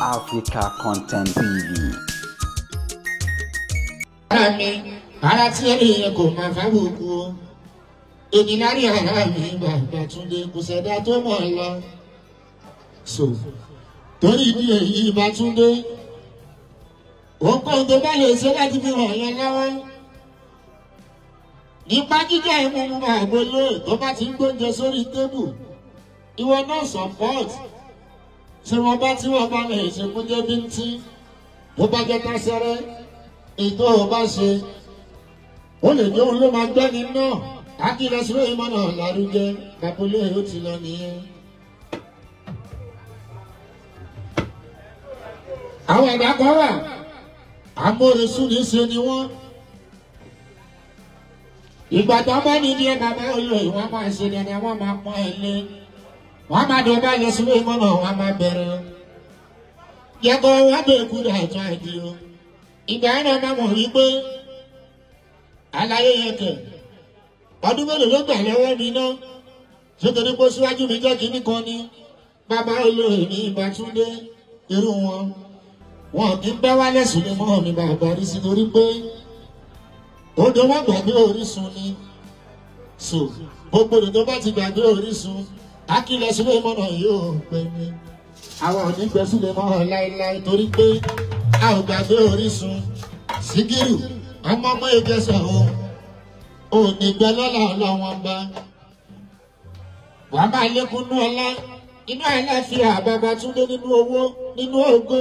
Africa Content TV. ara mi ara tí ènìyàn kò máa fábùkù o ènìyàn ní ara mi bàbá túnde kò sẹ̀dá tó mọ̀ ọ́ lọ. so torí ìdí èyí bá túnde òǹkóhun tó bá lè ṣe láti fi hàn yẹn lọ́wọ́ nípa jíjẹ́ ìmúmú máa gbóló tó bá ti ń gbóúnjẹ sórí tébù ìwọ náà support ṣé wọn bá tí wọn bá lè ṣe kó jẹ́ bíntín tó bá jẹ́ tásẹ́rẹ́ ètò ọba ṣe ó lè ní òun ló máa gbẹ́ni náà. Akílẹ̀ sílẹ̀ ìmọ̀ náà lárugẹ kàpọ̀lẹ́ ó ti lọ nìyẹn. àwọn ẹ̀dá kan wà amóresú ní ṣe ni wọ́n. Ìgbà tó bá ní ní ẹ̀ bàbá olóyè wọ́n máa ṣe ni wọ́n máa pọ́n ẹ lé wọ́n máa bá lọ sílẹ̀ ìmọ̀ náà wọ́n máa bẹ̀rẹ̀. Yẹ kó wọ́n bẹ̀ kú dà tó àdí o. Ìgbà yẹn náà mọ̀ wípé àlàyé yẹn kẹ̀. Ọdún mélòó ló gbà lọ́wọ́ mi náà nítorí pé síwájú mi jẹ́ kínní kan ní bàbá olóyè ní ìbátúndé irú wọn. Wọn kì í bẹ́ wálé sílé mọ́ mi bàbá rí sí torí pé odò wọn gbàgbé orísun ni. So gbogbo odò bá ti gbàgbé orísun akílẹ̀ sílé mọ́ náà yóò pè mí. Àwọn ò ní gbẹ sílé mọ́ láéláé torí pé a ò gbàgbé orísun. Sígírù ọmọ ọmọ ìgbésẹ o. Ò ní gbẹ lọ́la ọlọ́wọ́n bá wàá máa lékún nú ọlá. Inú àìláfíà bàbá túndé nínú owó nínú ògo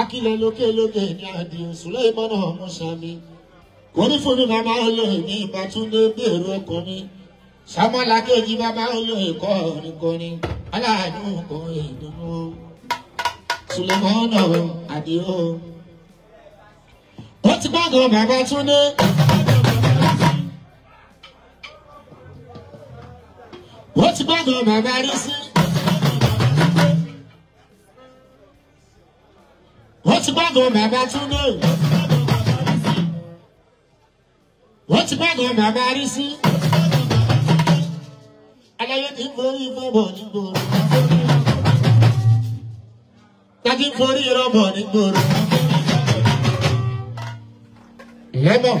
akílẹ̀ lókè lókè ní àdìo sùlẹ̀ ìmọ̀nà ọmọ sami kórí fún mi bàbá olóyè ní ìbátúndé bèrè sàmọ́lá kejì bàbá olóyè kọ́ ọ̀rìn kọrin aláàánú kọ́ ìdùnnú sulemọ́nà àdìo ó ti gbọ́dọ̀ bàbá túndé. ó ti gbọ́dọ̀ bàbá rí sí. ó ti gbọ́dọ̀ bàbá túndé. ó ti gbọ́dọ̀ bàbá rí sí. Aláyé ti ń forí fọ́bọ̀ nígboro. ń forí rọ́bọ̀ nígboro lẹ́bọ̀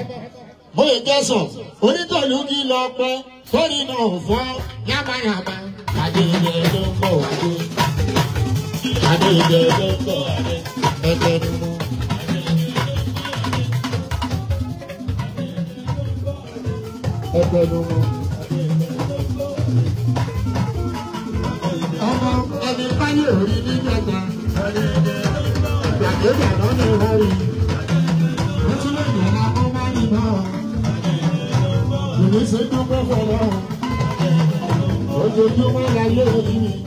bóyá jẹ́sọ̀ onítọ̀lù kí lọ pẹ́ torí náà ò fọ́ yámáyámá adéyẹ ló ń bọ̀ wájú adéyẹ ló ń bọ̀ wájú ẹgbẹ́ nínú. ẹgbẹ́ nínú. ọmọ ẹni báyìí ò rí ní jẹta gbàgbé bàbá ní wọ́n rí ìwé ṣe dúpẹ́ fọlọ́ ojoojúmọ́ la yé orí mi.